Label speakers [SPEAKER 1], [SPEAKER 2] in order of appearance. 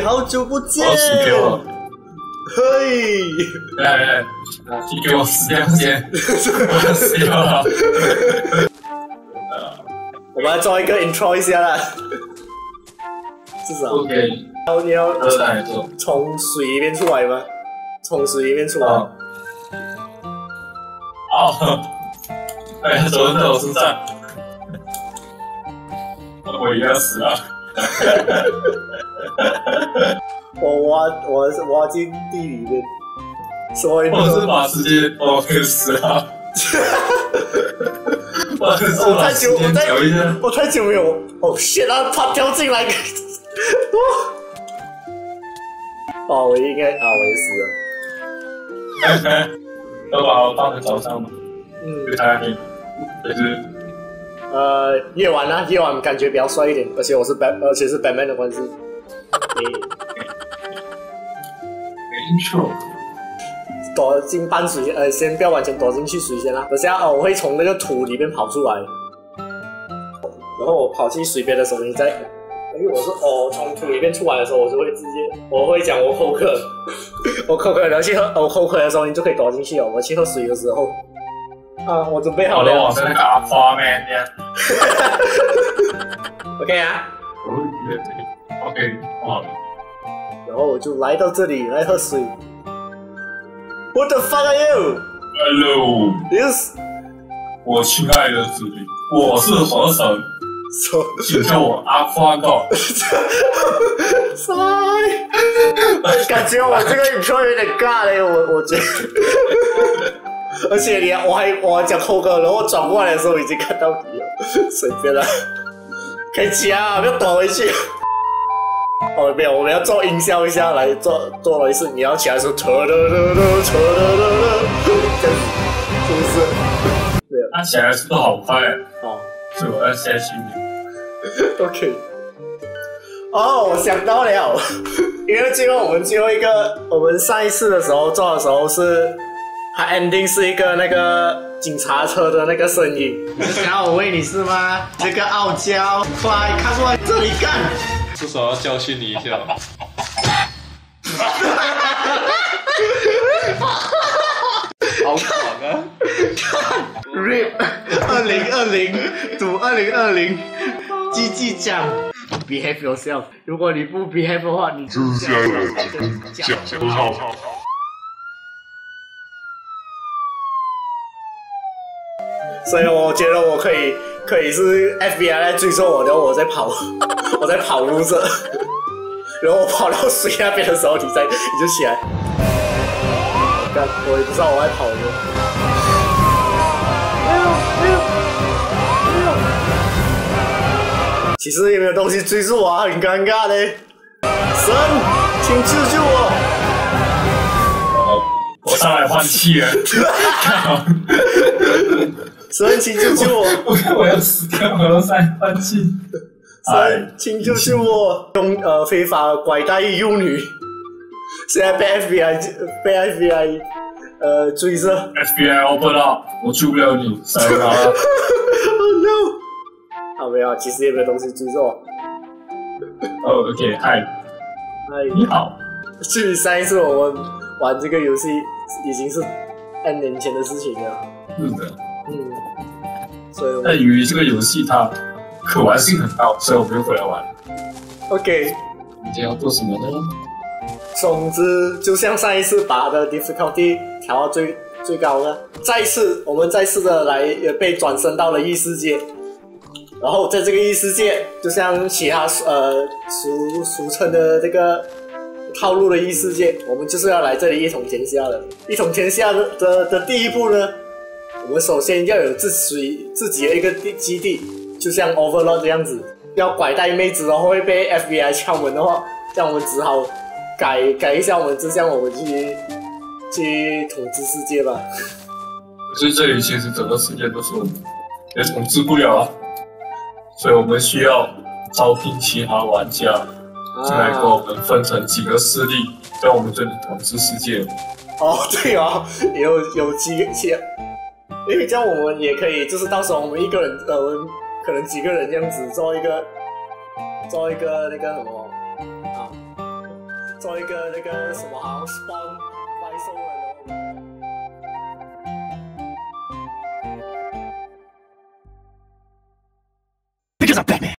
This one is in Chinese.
[SPEAKER 1] 好久不见
[SPEAKER 2] 我。死给我，
[SPEAKER 1] 嘿，
[SPEAKER 2] 来来来，你给我死掉先，我死掉了。
[SPEAKER 1] 我们来做一个 intro 一下啦。至少
[SPEAKER 2] OK，
[SPEAKER 1] 然后你要。从水里面出来吗？从水里面出来。
[SPEAKER 2] 哦，哎，手扔在我身上，我也要死了。
[SPEAKER 1] 我挖，我是挖进地里面，所以
[SPEAKER 2] 我是把时间，我可以死了。我
[SPEAKER 1] 我太久我太
[SPEAKER 2] 调一下。
[SPEAKER 1] 我太久没有哦，shit 啊，他跳进来，哦，我应该啊，我也死了，
[SPEAKER 2] 要把我放在早上嘛，
[SPEAKER 1] 嗯。
[SPEAKER 2] 就，在那边，就是？
[SPEAKER 1] 呃，夜晚啊，夜晚感觉比较帅一点，而且我是 Bat，而且是 Batman 的关系，诶
[SPEAKER 2] 没错。
[SPEAKER 1] 躲进半水，呃，先不要完全躲进去水先啦。等下哦，我会从那个土里面跑出来，然后我跑进水边的时候，你再，因为我是哦，从土里面出来的时候，我就会直接，我会讲我口渴，我口渴，然后去喝，我口渴的时候，你就可以躲进去哦。我去喝水的时候，啊，我准备好了
[SPEAKER 2] 我是那个阿花。
[SPEAKER 1] OK 啊，
[SPEAKER 2] 哦，对对，OK，哦，
[SPEAKER 1] 然后我就来到这里来喝水。What the fuck are you? Hello，Yes.
[SPEAKER 2] 我亲爱的子民，我是河神请叫我阿花告。
[SPEAKER 1] sorry，感觉我这个 intro 有点尬嘞，我我觉得，而且你我还我还讲口哥，然后我转过来的时候已经看到你了，随便了，可以起啊，不要躲回去。哦，没有，我们要做音效一下，来做做了一次，你要起来说车的的的车的的的，这样子是不是？没有，
[SPEAKER 2] 按起来速度好快，
[SPEAKER 1] 哦。
[SPEAKER 2] 所以我要下去你。
[SPEAKER 1] OK。哦，我想到了，因为最后我们最后一个，我们上一次的时候做的时候是，它 ending 是一个那个警察车的那个声音。你想要我喂你是吗？这个傲娇，快看出来这里干！
[SPEAKER 3] 至少要教训你一下。好爽啊
[SPEAKER 1] ！RIP 二零二零赌二零二零，积极讲，behave yourself。如果你不 behave 的话，你就是
[SPEAKER 4] 现在的只跟讲很好。
[SPEAKER 1] 所以我觉得我可以，可以是 FBI 在追踪我，然后我在跑，我在跑路着，然后我跑到水那边的时候，你再你就起来。干，我也不知道我在跑什么。其实也没有东西追住我啊，很尴尬嘞。神，请救救我！
[SPEAKER 2] 我上来换气了，
[SPEAKER 1] 神，请救救我！
[SPEAKER 2] 我 看我要死掉，我要上来换气。哎，
[SPEAKER 1] 神，请救救我！用呃非法拐带幼女，现在被 FBI 被 FBI 呃追着。
[SPEAKER 2] FBI open up，我救不了你，塞了。
[SPEAKER 1] Oh no！啊没有，其实也没有东西追着我。
[SPEAKER 2] 哦，OK，嗨，
[SPEAKER 1] 嗨，
[SPEAKER 2] 你好。
[SPEAKER 1] 距离上一次我们玩这个游戏已经是 N 年前的事情了。
[SPEAKER 2] 是的，
[SPEAKER 1] 嗯，所以我
[SPEAKER 2] 但由于这个游戏它可玩性很高，所以我们又回来玩。
[SPEAKER 1] OK。
[SPEAKER 2] 你今天要做什么呢？
[SPEAKER 1] 总之，就像上一次把的 difficulty 调到最最高了，再一次我们再次的来呃被转身到了异世界，然后在这个异世界，就像其他呃俗俗称的这个套路的异世界，我们就是要来这里一统天下的。一统天下的的的第一步呢，我们首先要有自己自己的一个地基地，就像 Overlord 这样子，要拐带妹子，然后会被 FBI 敲门的话，这样我们只好改改一下我们志向，我们去去统治世界吧。
[SPEAKER 2] 可是这里其实整个世界都是我们也统治不了啊，所以我们需要招聘其他玩家进来跟我们分成几个势力，在我们这里统治世界。
[SPEAKER 1] 哦，对啊，有有几个几，因为这样我们也可以，就是到时候我们一个人，呃，我们可能几个人这样子做一个做一个那个什么啊，做一个那个什么好像 spawn 怪兽的那